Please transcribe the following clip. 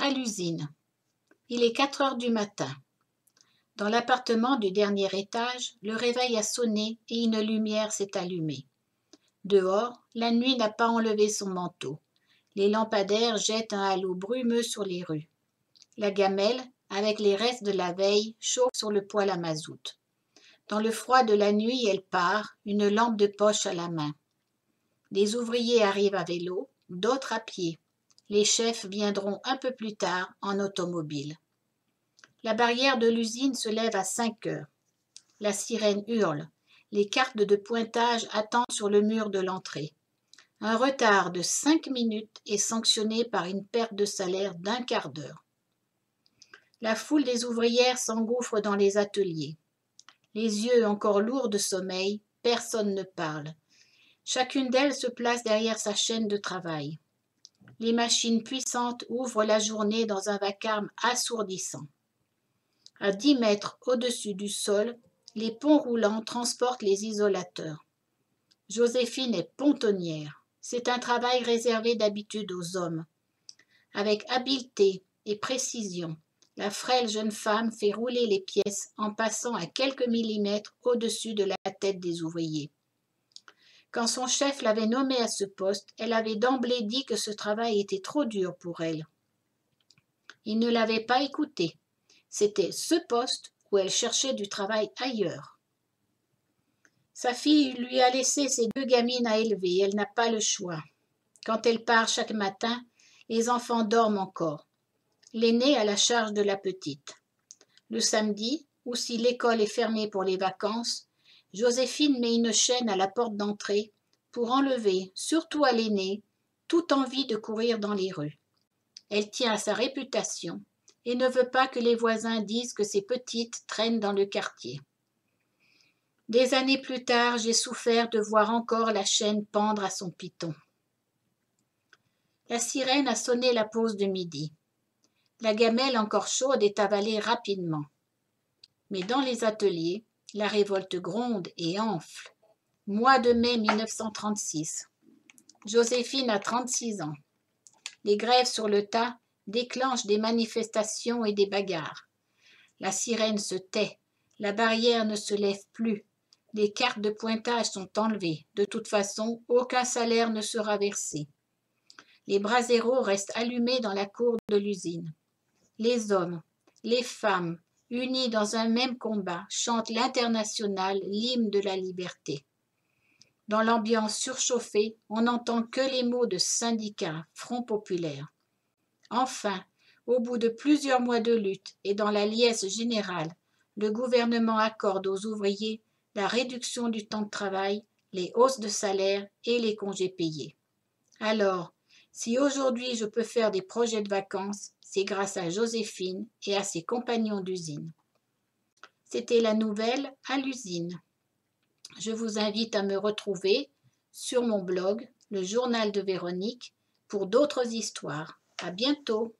À l'usine. Il est quatre heures du matin. Dans l'appartement du dernier étage, le réveil a sonné et une lumière s'est allumée. Dehors, la nuit n'a pas enlevé son manteau. Les lampadaires jettent un halo brumeux sur les rues. La gamelle, avec les restes de la veille, chauffe sur le poêle à mazout. Dans le froid de la nuit, elle part, une lampe de poche à la main. Des ouvriers arrivent à vélo, d'autres à pied. Les chefs viendront un peu plus tard en automobile. La barrière de l'usine se lève à cinq heures. La sirène hurle. Les cartes de pointage attendent sur le mur de l'entrée. Un retard de cinq minutes est sanctionné par une perte de salaire d'un quart d'heure. La foule des ouvrières s'engouffre dans les ateliers. Les yeux encore lourds de sommeil, personne ne parle. Chacune d'elles se place derrière sa chaîne de travail. Les machines puissantes ouvrent la journée dans un vacarme assourdissant. À dix mètres au-dessus du sol, les ponts roulants transportent les isolateurs. Joséphine est pontonnière. C'est un travail réservé d'habitude aux hommes. Avec habileté et précision, la frêle jeune femme fait rouler les pièces en passant à quelques millimètres au-dessus de la tête des ouvriers. Quand son chef l'avait nommée à ce poste, elle avait d'emblée dit que ce travail était trop dur pour elle. Il ne l'avait pas écoutée. C'était ce poste où elle cherchait du travail ailleurs. Sa fille lui a laissé ses deux gamines à élever, elle n'a pas le choix. Quand elle part chaque matin, les enfants dorment encore l'aîné a la charge de la petite. Le samedi, ou si l'école est fermée pour les vacances, Joséphine met une chaîne à la porte d'entrée pour enlever, surtout à l'aîné, toute envie de courir dans les rues. Elle tient à sa réputation et ne veut pas que les voisins disent que ses petites traînent dans le quartier. Des années plus tard, j'ai souffert de voir encore la chaîne pendre à son piton. La sirène a sonné la pause de midi. La gamelle encore chaude est avalée rapidement. Mais dans les ateliers, la révolte gronde et enfle. Mois de mai 1936. Joséphine a 36 ans. Les grèves sur le tas déclenchent des manifestations et des bagarres. La sirène se tait. La barrière ne se lève plus. Les cartes de pointage sont enlevées. De toute façon, aucun salaire ne sera versé. Les braséros restent allumés dans la cour de l'usine les hommes, les femmes, unis dans un même combat, chantent l'international, l'hymne de la liberté. Dans l'ambiance surchauffée, on n'entend que les mots de syndicats, Front populaire. Enfin, au bout de plusieurs mois de lutte et dans la liesse générale, le gouvernement accorde aux ouvriers la réduction du temps de travail, les hausses de salaire et les congés payés. Alors, si aujourd'hui je peux faire des projets de vacances, c'est grâce à Joséphine et à ses compagnons d'usine. C'était la nouvelle à l'usine. Je vous invite à me retrouver sur mon blog, le journal de Véronique, pour d'autres histoires. À bientôt!